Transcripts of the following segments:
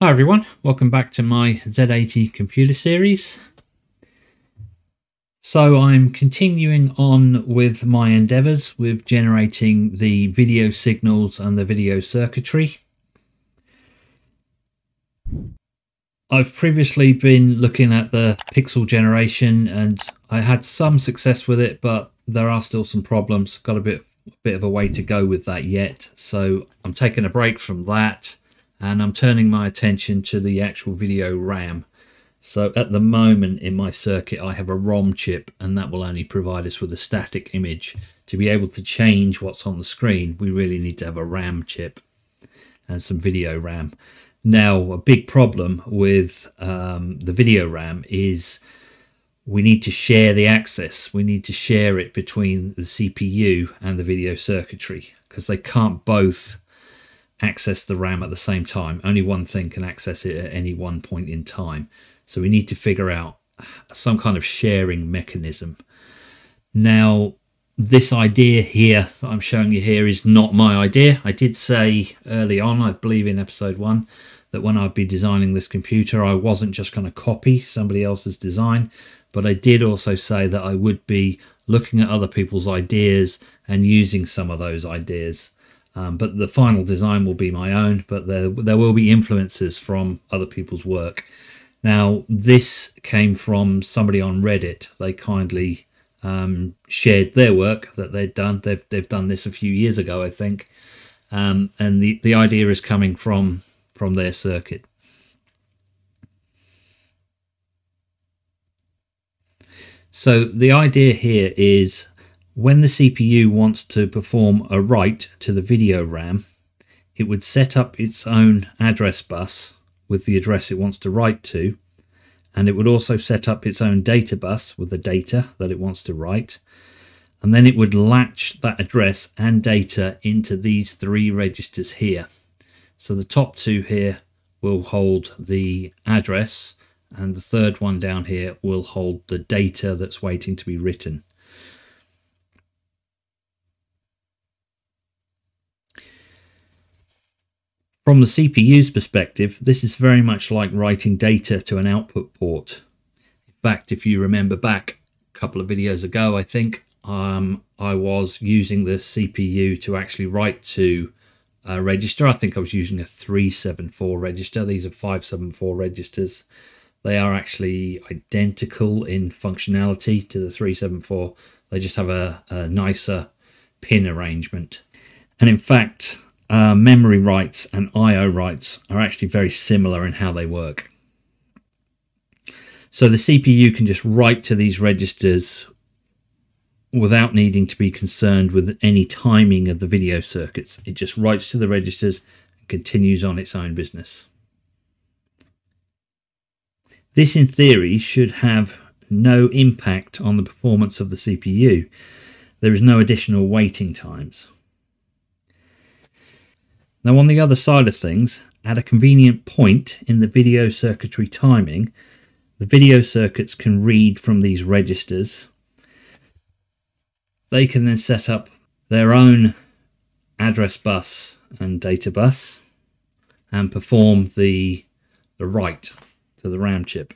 Hi everyone, welcome back to my Z80 computer series. So I'm continuing on with my endeavours with generating the video signals and the video circuitry. I've previously been looking at the pixel generation and I had some success with it, but there are still some problems. Got a bit, bit of a way to go with that yet. So I'm taking a break from that and I'm turning my attention to the actual video RAM. So at the moment in my circuit I have a ROM chip and that will only provide us with a static image. To be able to change what's on the screen we really need to have a RAM chip and some video RAM. Now a big problem with um, the video RAM is we need to share the access. We need to share it between the CPU and the video circuitry because they can't both access the RAM at the same time. Only one thing can access it at any one point in time. So we need to figure out some kind of sharing mechanism. Now, this idea here that I'm showing you here is not my idea. I did say early on, I believe in episode one, that when I'd be designing this computer, I wasn't just going to copy somebody else's design, but I did also say that I would be looking at other people's ideas and using some of those ideas. Um, but the final design will be my own, but there, there will be influences from other people's work. Now, this came from somebody on Reddit. They kindly um, shared their work that they'd done. They've, they've done this a few years ago, I think. Um, and the, the idea is coming from, from their circuit. So the idea here is when the CPU wants to perform a write to the video RAM, it would set up its own address bus with the address it wants to write to, and it would also set up its own data bus with the data that it wants to write, and then it would latch that address and data into these three registers here. So the top two here will hold the address, and the third one down here will hold the data that's waiting to be written. From the CPU's perspective, this is very much like writing data to an output port. In fact, if you remember back a couple of videos ago, I think um, I was using the CPU to actually write to a register. I think I was using a 374 register. These are 574 registers. They are actually identical in functionality to the 374. They just have a, a nicer pin arrangement. And in fact, uh, memory writes and I.O. writes are actually very similar in how they work. So the CPU can just write to these registers without needing to be concerned with any timing of the video circuits. It just writes to the registers and continues on its own business. This in theory should have no impact on the performance of the CPU. There is no additional waiting times. Now on the other side of things, at a convenient point in the video circuitry timing, the video circuits can read from these registers. They can then set up their own address bus and data bus and perform the, the write to the RAM chip.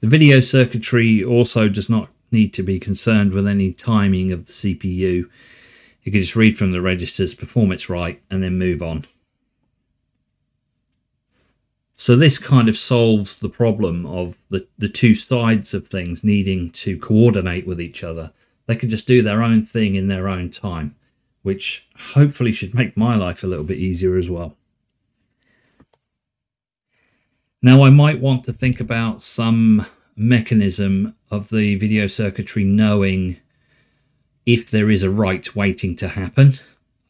The video circuitry also does not need to be concerned with any timing of the CPU you can just read from the registers, perform its write, and then move on. So this kind of solves the problem of the, the two sides of things needing to coordinate with each other. They can just do their own thing in their own time, which hopefully should make my life a little bit easier as well. Now I might want to think about some mechanism of the video circuitry knowing if there is a write waiting to happen.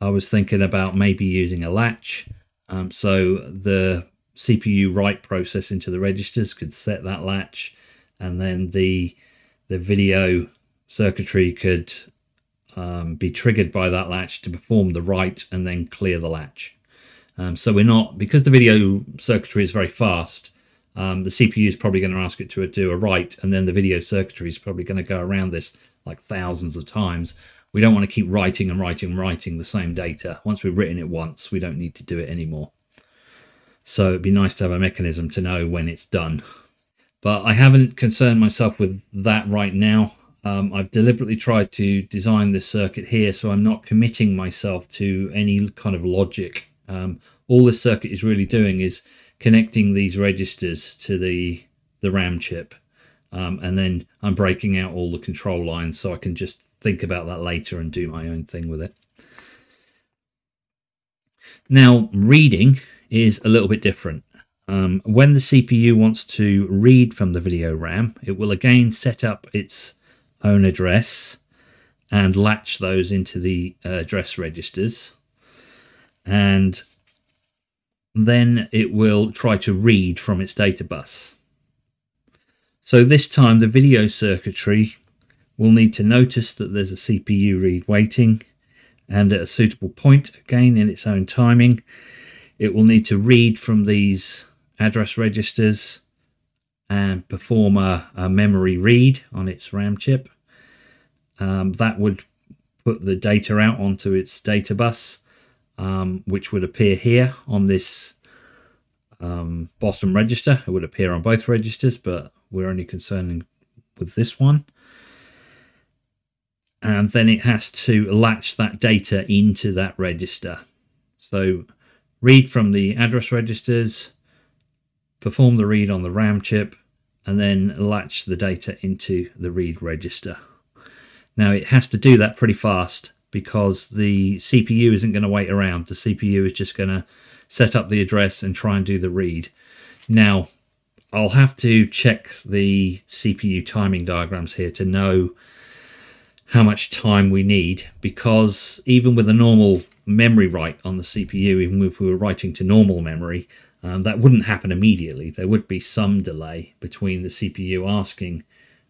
I was thinking about maybe using a latch. Um, so the CPU write process into the registers could set that latch and then the the video circuitry could um, be triggered by that latch to perform the write and then clear the latch. Um, so we're not, because the video circuitry is very fast, um, the CPU is probably going to ask it to do a write and then the video circuitry is probably going to go around this like thousands of times. We don't want to keep writing and writing and writing the same data. Once we've written it once, we don't need to do it anymore. So it'd be nice to have a mechanism to know when it's done. But I haven't concerned myself with that right now. Um, I've deliberately tried to design this circuit here so I'm not committing myself to any kind of logic. Um, all this circuit is really doing is connecting these registers to the, the RAM chip. Um, and then I'm breaking out all the control lines so I can just think about that later and do my own thing with it. Now, reading is a little bit different. Um, when the CPU wants to read from the video RAM, it will again set up its own address and latch those into the uh, address registers. And then it will try to read from its data bus. So this time the video circuitry will need to notice that there's a CPU read waiting and at a suitable point, again in its own timing, it will need to read from these address registers and perform a, a memory read on its RAM chip. Um, that would put the data out onto its data bus, um, which would appear here on this um, bottom register. It would appear on both registers, but we're only concerned with this one. And then it has to latch that data into that register. So read from the address registers, perform the read on the RAM chip, and then latch the data into the read register. Now it has to do that pretty fast because the CPU isn't going to wait around. The CPU is just going to set up the address and try and do the read. Now, I'll have to check the CPU timing diagrams here to know how much time we need because even with a normal memory write on the CPU, even if we were writing to normal memory, um, that wouldn't happen immediately. There would be some delay between the CPU asking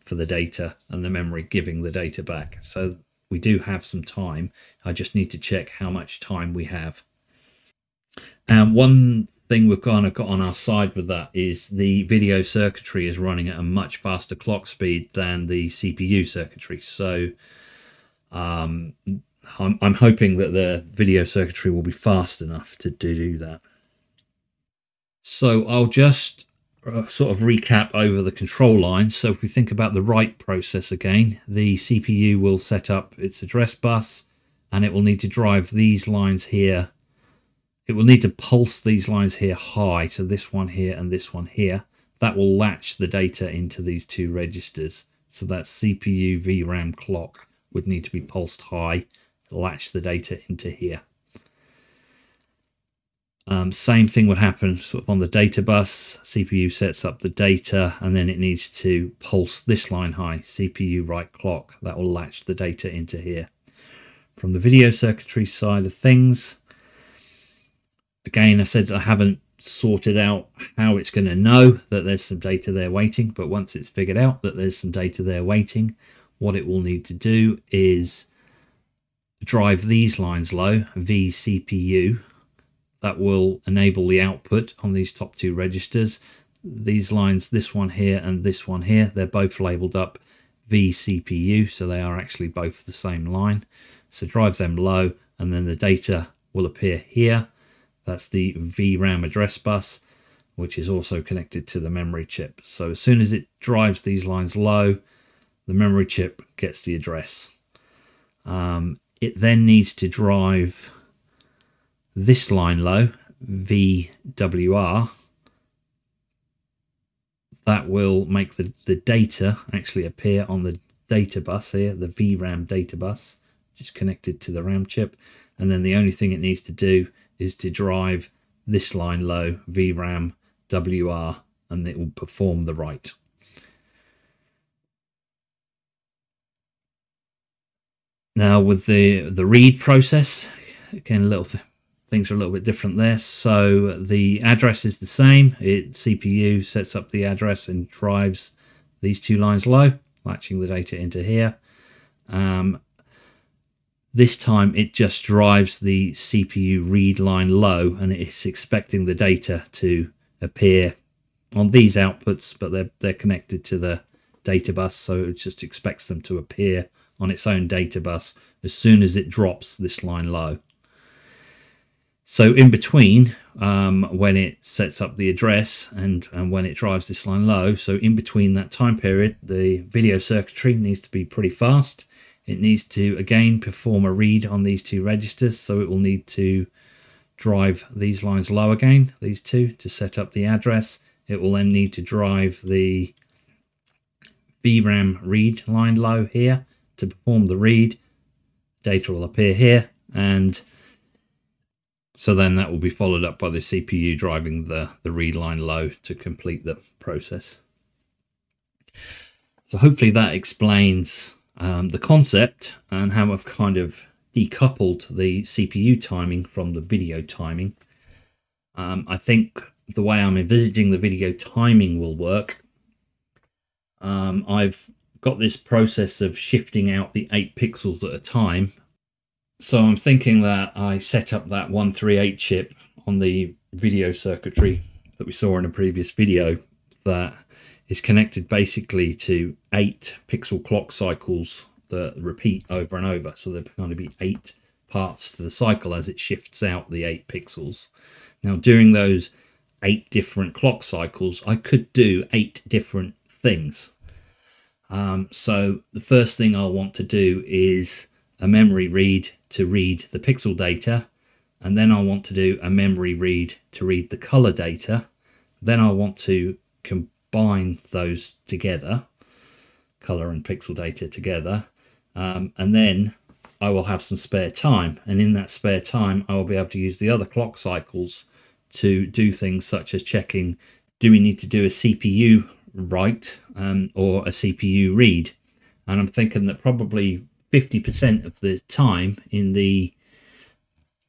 for the data and the memory giving the data back. So we do have some time. I just need to check how much time we have. And one thing we've kind of got on our side with that is the video circuitry is running at a much faster clock speed than the CPU circuitry. So um, I'm, I'm hoping that the video circuitry will be fast enough to do that. So I'll just uh, sort of recap over the control lines. So if we think about the write process again, the CPU will set up its address bus and it will need to drive these lines here. It will need to pulse these lines here high, so this one here and this one here. That will latch the data into these two registers. So that CPU VRAM clock would need to be pulsed high, latch the data into here. Um, same thing would happen sort of on the data bus. CPU sets up the data and then it needs to pulse this line high, CPU write clock. That will latch the data into here. From the video circuitry side of things, again, I said I haven't sorted out how it's going to know that there's some data there waiting, but once it's figured out that there's some data there waiting, what it will need to do is drive these lines low, vCPU, that will enable the output on these top two registers. These lines, this one here and this one here, they're both labeled up vCPU, so they are actually both the same line. So drive them low and then the data will appear here. That's the VRAM address bus, which is also connected to the memory chip. So as soon as it drives these lines low, the memory chip gets the address. Um, it then needs to drive this line low, VWR, that will make the, the data actually appear on the data bus here, the VRAM data bus, which is connected to the RAM chip. And then the only thing it needs to do is to drive this line low, VRAM WR, and it will perform the write. Now with the, the read process, again, little things are a little bit different there. So the address is the same. It CPU sets up the address and drives these two lines low, latching the data into here. Um, this time it just drives the CPU read line low and it's expecting the data to appear on these outputs, but they're, they're connected to the data bus. So it just expects them to appear on its own data bus as soon as it drops this line low. So in between, um, when it sets up the address and, and when it drives this line low. So in between that time period, the video circuitry needs to be pretty fast. It needs to, again, perform a read on these two registers. So it will need to drive these lines low again, these two, to set up the address. It will then need to drive the VRAM read line low here to perform the read. Data will appear here and so then that will be followed up by the CPU driving the, the read line low to complete the process. So hopefully that explains um, the concept and how I've kind of decoupled the CPU timing from the video timing. Um, I think the way I'm envisaging the video timing will work, um, I've got this process of shifting out the 8 pixels at a time. So I'm thinking that I set up that 138 chip on the video circuitry that we saw in a previous video that is connected basically to 8 pixel clock cycles that repeat over and over. So there's going to be 8 parts to the cycle as it shifts out the 8 pixels. Now during those 8 different clock cycles, I could do 8 different things. Um, so the first thing I'll want to do is a memory read to read the pixel data. And then I want to do a memory read to read the color data. Then I want to combine those together, color and pixel data together. Um, and then I will have some spare time. And in that spare time, I will be able to use the other clock cycles to do things such as checking, do we need to do a CPU write um, or a CPU read. And I'm thinking that probably 50% of the time in the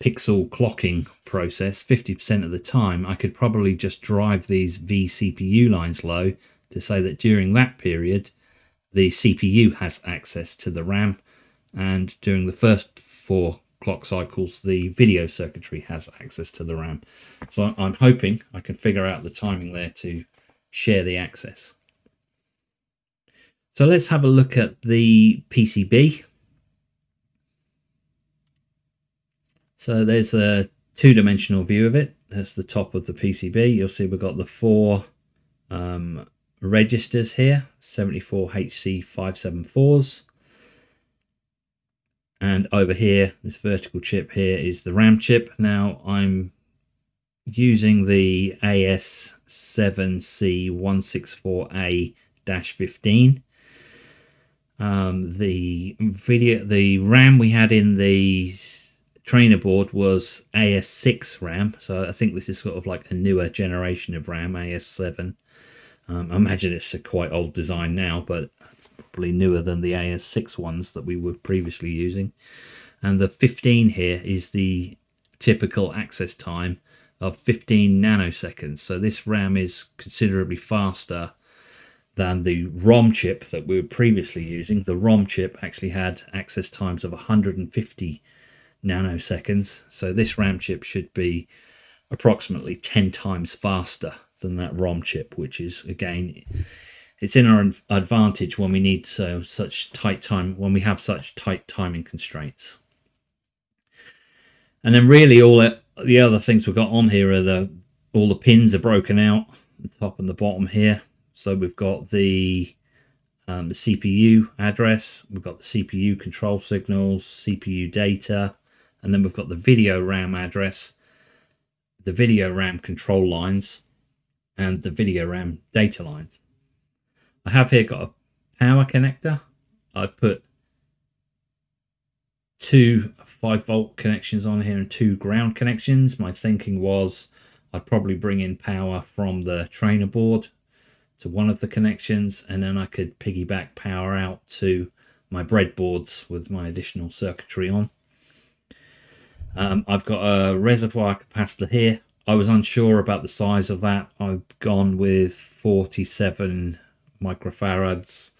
pixel clocking process, 50% of the time, I could probably just drive these vCPU lines low to say that during that period, the CPU has access to the RAM. And during the first four clock cycles, the video circuitry has access to the RAM. So I'm hoping I can figure out the timing there to share the access. So let's have a look at the PCB. So there's a two-dimensional view of it. That's the top of the PCB. You'll see we've got the four um, registers here, 74HC574s. And over here, this vertical chip here is the RAM chip. Now I'm using the AS7C164A-15. Um, the video, the RAM we had in the trainer board was AS6 RAM, so I think this is sort of like a newer generation of RAM, AS7. Um, I imagine it's a quite old design now, but probably newer than the AS6 ones that we were previously using. And the 15 here is the typical access time of 15 nanoseconds. So this RAM is considerably faster than the ROM chip that we were previously using. The ROM chip actually had access times of 150 nanoseconds. So this RAM chip should be approximately 10 times faster than that ROM chip, which is again, it's in our advantage when we need so such tight time, when we have such tight timing constraints. And then really all it, the other things we've got on here are the all the pins are broken out, the top and the bottom here. So we've got the um, the CPU address, we've got the CPU control signals, CPU data, and then we've got the video RAM address, the video RAM control lines, and the video RAM data lines. I have here got a power connector. I've put two 5 volt connections on here and two ground connections. My thinking was I'd probably bring in power from the trainer board to one of the connections and then I could piggyback power out to my breadboards with my additional circuitry on. Um, I've got a reservoir capacitor here. I was unsure about the size of that. I've gone with 47 microfarads.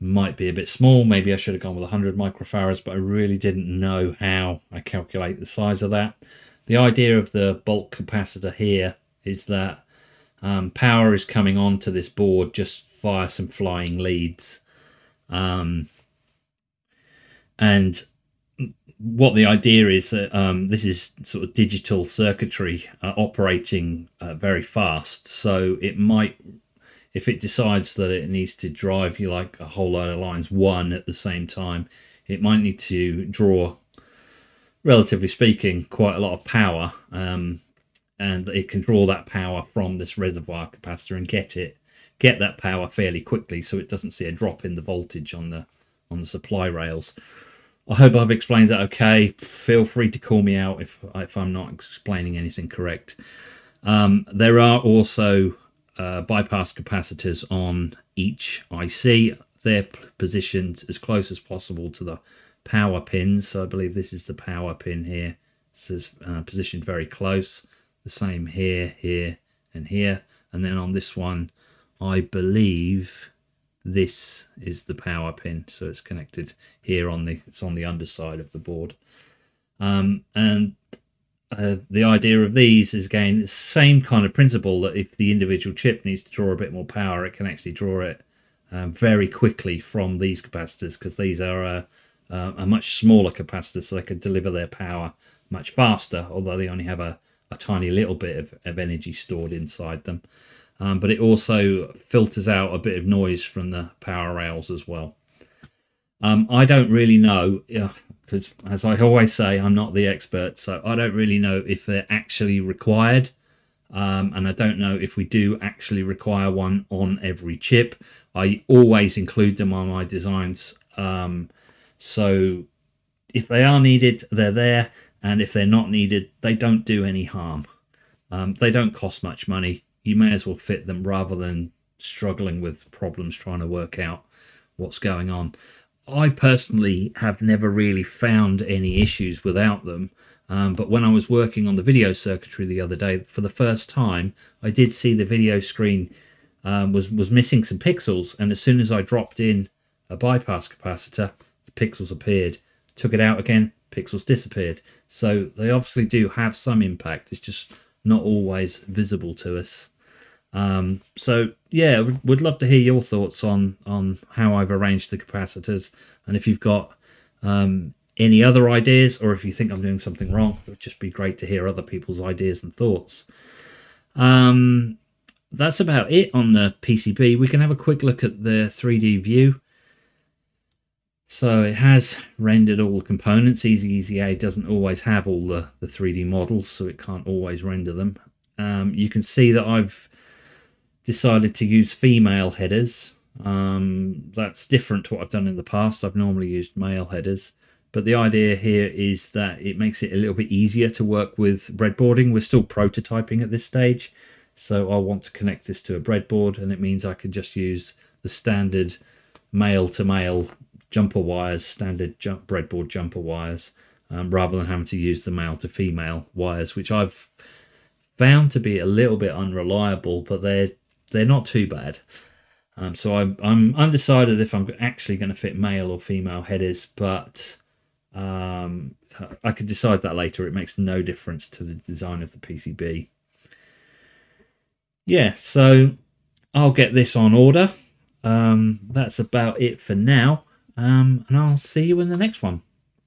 Might be a bit small. Maybe I should have gone with 100 microfarads, but I really didn't know how I calculate the size of that. The idea of the bulk capacitor here is that um, power is coming onto this board just via some flying leads. Um, and what the idea is that um, this is sort of digital circuitry uh, operating uh, very fast. So it might, if it decides that it needs to drive you like a whole load of lines one at the same time, it might need to draw, relatively speaking, quite a lot of power. Um, and it can draw that power from this reservoir capacitor and get it get that power fairly quickly so it doesn't see a drop in the voltage on the on the supply rails. I hope I've explained that okay. Feel free to call me out if if I'm not explaining anything correct. Um, there are also uh, bypass capacitors on each IC. They're positioned as close as possible to the power pins. So I believe this is the power pin here. This is uh, positioned very close. The same here, here, and here. And then on this one, I believe this is the power pin. So it's connected here on the it's on the underside of the board. Um, and uh, the idea of these is again the same kind of principle that if the individual chip needs to draw a bit more power it can actually draw it um, very quickly from these capacitors because these are a, a, much smaller capacitor so they can deliver their power much faster although they only have a, a tiny little bit of, of energy stored inside them um, but it also filters out a bit of noise from the power rails as well. Um, I don't really know, because as I always say, I'm not the expert, so I don't really know if they're actually required. Um, and I don't know if we do actually require one on every chip. I always include them on my designs. Um, so if they are needed, they're there. And if they're not needed, they don't do any harm. Um, they don't cost much money you may as well fit them rather than struggling with problems trying to work out what's going on. I personally have never really found any issues without them. Um, but when I was working on the video circuitry the other day, for the first time, I did see the video screen um, was, was missing some pixels. And as soon as I dropped in a bypass capacitor, the pixels appeared. Took it out again, pixels disappeared. So they obviously do have some impact. It's just not always visible to us. Um, so yeah, we'd love to hear your thoughts on on how I've arranged the capacitors, and if you've got um, any other ideas, or if you think I'm doing something wrong, it would just be great to hear other people's ideas and thoughts. Um, that's about it on the PCB. We can have a quick look at the 3D view. So it has rendered all the components. Easy EasyEDA doesn't always have all the, the 3D models, so it can't always render them. Um, you can see that I've decided to use female headers. Um, that's different to what I've done in the past. I've normally used male headers. But the idea here is that it makes it a little bit easier to work with breadboarding. We're still prototyping at this stage. So I want to connect this to a breadboard and it means I can just use the standard male to male jumper wires, standard jump, breadboard jumper wires, um, rather than having to use the male to female wires, which I've found to be a little bit unreliable, but they're they're not too bad. Um, so I'm, I'm undecided if I'm actually going to fit male or female headers, but um, I could decide that later. It makes no difference to the design of the PCB. Yeah, so I'll get this on order. Um, that's about it for now, um, and I'll see you in the next one.